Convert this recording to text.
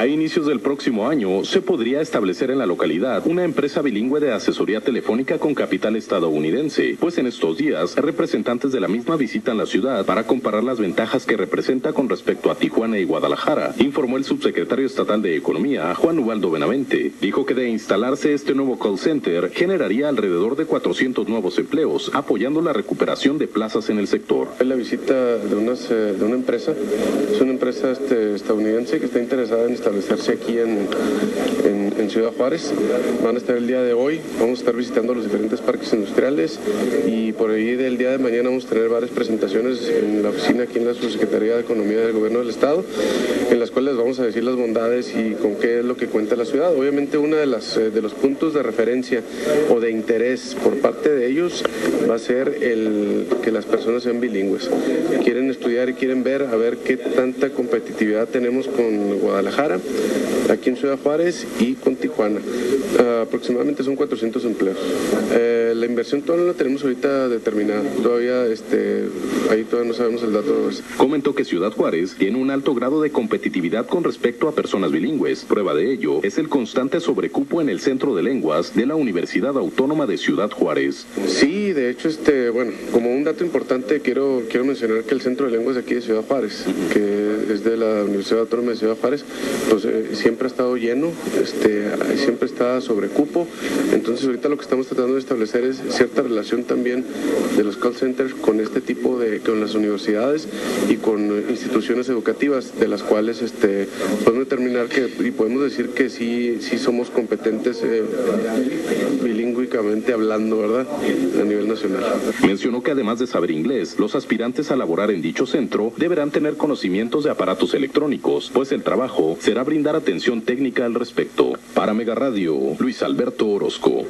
A inicios del próximo año se podría establecer en la localidad una empresa bilingüe de asesoría telefónica con capital estadounidense, pues en estos días representantes de la misma visitan la ciudad para comparar las ventajas que representa con respecto a Tijuana y Guadalajara, informó el subsecretario estatal de Economía, Juan Ubaldo Benavente. Dijo que de instalarse este nuevo call center generaría alrededor de 400 nuevos empleos, apoyando la recuperación de plazas en el sector. La visita de, unas, de una empresa, es una empresa este, estadounidense que está interesada en establecerse aquí en, Ciudad Juárez. Van a estar el día de hoy, vamos a estar visitando los diferentes parques industriales y por ahí del día de mañana vamos a tener varias presentaciones en la oficina aquí en la Subsecretaría de Economía del Gobierno del Estado, en las cuales vamos a decir las bondades y con qué es lo que cuenta la ciudad. Obviamente uno de, eh, de los puntos de referencia o de interés por parte de ellos va a ser el que las personas sean bilingües. Quieren estudiar y quieren ver a ver qué tanta competitividad tenemos con Guadalajara, aquí en Ciudad Juárez y con Tijuana. Uh, aproximadamente son 400 empleos. Eh, la inversión todavía no la tenemos ahorita determinada. Todavía, este, ahí todavía no sabemos el dato. Comentó que Ciudad Juárez tiene un alto grado de competitividad con respecto a personas bilingües. Prueba de ello es el constante sobrecupo en el Centro de Lenguas de la Universidad Autónoma de Ciudad Juárez. Sí, de hecho, este, bueno, como un dato importante quiero, quiero mencionar que el Centro de Lenguas aquí de Ciudad Juárez, que es de la Universidad Autónoma de Ciudad Juárez, pues eh, siempre ha estado lleno, este, siempre está sobrecupo. Entonces ahorita lo que estamos tratando de establecer es cierta relación también de los call centers con este tipo de, con las universidades y con instituciones educativas de las cuales este, podemos determinar que y podemos decir que sí, sí somos competentes eh, bilingüicamente hablando, ¿verdad? A nivel nacional. Mencionó que además de saber inglés, los aspirantes a laborar en dicho centro deberán tener conocimientos de aparatos electrónicos, pues el trabajo será brindar atención técnica al respecto. Para Mega Radio, Luis Alberto Orozco.